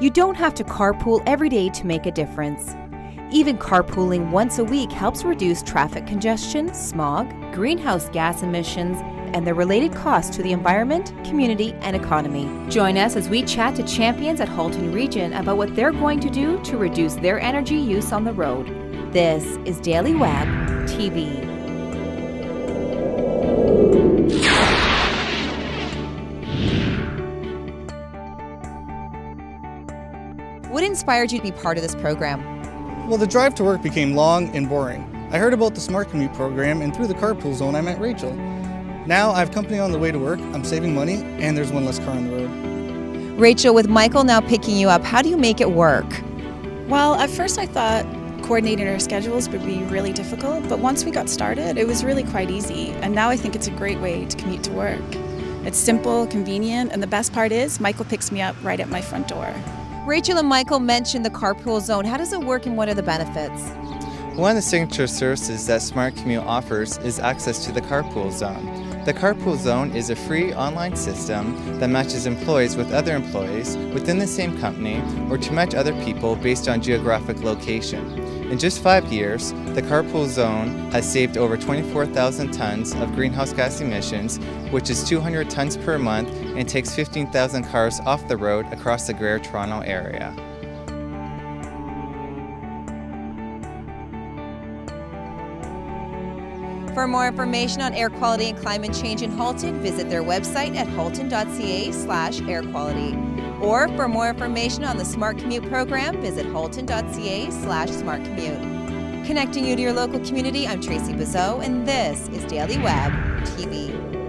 You don't have to carpool every day to make a difference. Even carpooling once a week helps reduce traffic congestion, smog, greenhouse gas emissions, and the related costs to the environment, community, and economy. Join us as we chat to champions at Halton Region about what they're going to do to reduce their energy use on the road. This is Daily Web TV. What inspired you to be part of this program? Well, the drive to work became long and boring. I heard about the Smart Commute program, and through the carpool zone, I met Rachel. Now I have company on the way to work, I'm saving money, and there's one less car on the road. Rachel, with Michael now picking you up, how do you make it work? Well, at first I thought coordinating our schedules would be really difficult, but once we got started, it was really quite easy. And now I think it's a great way to commute to work. It's simple, convenient, and the best part is Michael picks me up right at my front door. Rachel and Michael mentioned the carpool zone. How does it work and what are the benefits? One of the signature services that Smart Commute offers is access to the carpool zone. The Carpool Zone is a free online system that matches employees with other employees within the same company or to match other people based on geographic location. In just five years, the Carpool Zone has saved over 24,000 tons of greenhouse gas emissions, which is 200 tons per month, and takes 15,000 cars off the road across the Greater Toronto Area. For more information on air quality and climate change in Halton, visit their website at halton.ca slash air quality. Or for more information on the Smart Commute program, visit halton.ca slash smart commute. Connecting you to your local community, I'm Tracy Bizot, and this is Daily Web TV.